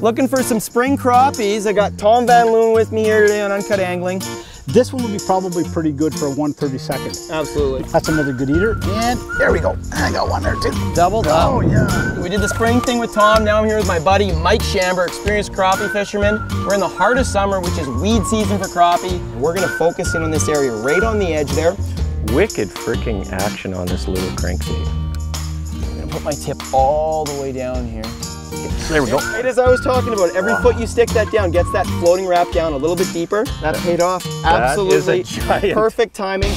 Looking for some spring crappies. I got Tom Van Leeuwen with me here today on Uncut Angling. This one would be probably pretty good for a 132nd. Absolutely. That's another good eater. And there we go. I got one there too. Doubled up. Oh yeah. We did the spring thing with Tom. Now I'm here with my buddy Mike Schamber, experienced crappie fisherman. We're in the heart of summer, which is weed season for crappie. We're gonna focus in on this area right on the edge there. Wicked freaking action on this little crankbait. I'm gonna put my tip all the way down here. There we go. Right as I was talking about, every foot you stick that down gets that floating wrap down a little bit deeper. That paid off. That is a Absolutely perfect timing.